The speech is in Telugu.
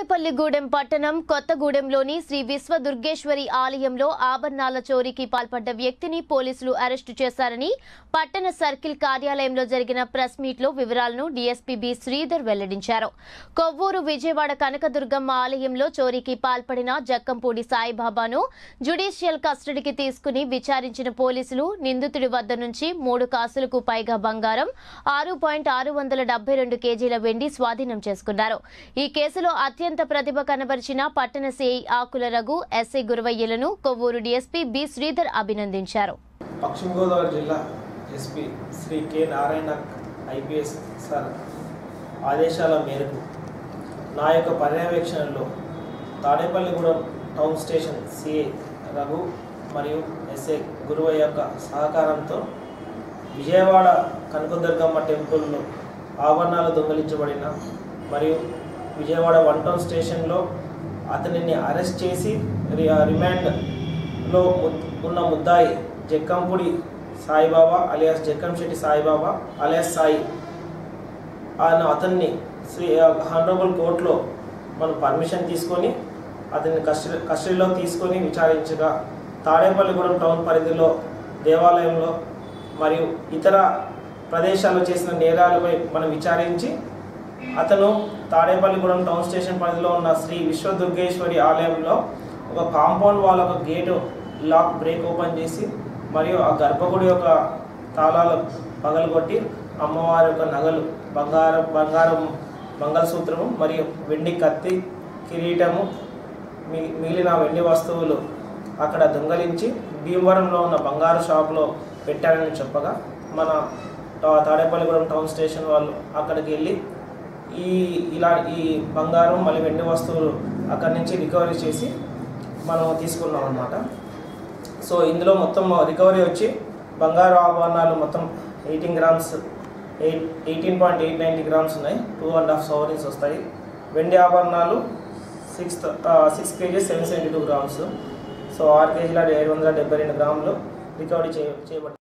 తాడేపల్లిగూడెం పట్టణం కొత్తగూడెంలోని శ్రీ విశ్వ దుర్గేశ్వరి ఆలయంలో ఆభరణాల చోరీకి పాల్పడ్డ వ్యక్తిని పోలీసులు అరెస్టు చేశారని పట్టణ సర్కిల్ కార్యాలయంలో జరిగిన ప్రెస్ మీట్లో వివరాలను డీఎస్పీ బి శ్రీధర్ వెల్లడించారు. కొవ్వూరు విజయవాడ కనకదుర్గమ్మ ఆలయంలో చోరీకి పాల్పడిన జక్కంపూడి సాయిబాబాను జ్యుడిషియల్ కస్టడీకి తీసుకుని విచారించిన పోలీసులు నిందితుడి వద్ద నుంచి మూడు కాసులకు పైగా బంగారం ఆరు పాయింట్ ఆరు వందల రెండు కేజీల వెండి స్వాధీనం చేసుకున్నారు. ఈ కేసులో అత్యంత అత్యంత ప్రతిభ కనబరిచిన పట్టణ సిఐ ఆకుల రఘు ఎస్ఐ గురవయ్యలను కొవ్వూరు డీఎస్పీ బి శ్రీధర్ అభినందించారు. పశ్చిమ గోదావరి జిల్లా SP Shri K Narayana IPS sir ఆదేశాల మేరకు నా యొక్క పర్యవేక్షణలో Tadepalligudem town station CI Raghu మరియు ఎస్ఐ గురువయ్య యొక్క సహకారంతో విజయవాడ కనకదుర్గమ్మ టెంపుల్లో ఆభరణాలు దొంగిలించబడిన మరియు విజయవాడ వన్ టౌన్ స్టేషన్లో అతనిని అరెస్ట్ చేసి రిమాండ్లో ఉన్న ముద్దాయి జక్కంపూడి సాయిబాబా అలియాస్ జక్కంశెట్టి సాయిబాబా అలియాస్ సాయి ఆయన అతన్ని శ్రీ హానరబుల్ కోర్టులో మనం పర్మిషన్ తీసుకొని అతన్ని కస్టడీ కస్టడీలో తీసుకొని విచారించగా తాడేపల్లిగూడెం టౌన్ పరిధిలో దేవాలయంలో మరియు ఇతర ప్రదేశాల్లో చేసిన నేరాలపై మనం విచారించి అతను తాడేపల్లిగూడెం టౌన్ స్టేషన్ పరిధిలో ఉన్న శ్రీ విశ్వదుర్గేశ్వరి ఆలయంలో ఒక కాంపౌండ్ వాళ్ళ ఒక గేటు లాక్ బ్రేక్ ఓపెన్ చేసి మరియు ఆ గర్భగుడి యొక్క తాళాలు పగలగొట్టి అమ్మవారి యొక్క నగలు బంగారం బంగారం మంగళసూత్రము మరియు వెండి కత్తి కిరీటము మి మిగిలిన వెండి వస్తువులు అక్కడ దొంగలించి భీమవరంలో ఉన్న బంగారు షాప్లో పెట్టారని చెప్పగా మన తాడేపల్లిగూడెం టౌన్ స్టేషన్ వాళ్ళు అక్కడికి వెళ్ళి ఈ ఇలా ఈ బంగారం మళ్ళీ వెండి వస్తువులు అక్కడి నుంచి రికవరీ చేసి మనం తీసుకున్నాం అన్నమాట. సో ఇందులో మొత్తం రికవరీ వచ్చి బంగారు ఆభరణాలు మొత్తం eighteen grams eight eighteen point eight ninety grams ఉన్నాయి. టూ అండ్ హాఫ్ సవరీన్స్ వస్తాయి. వెండి ఆభరణాలు six six KGs seven seventy two grams so ఆరు కేజీల ఏడు వందల డెబ్బై రెండు గ్రాములు రికవరీ చేయ చేయబడ్డాయి.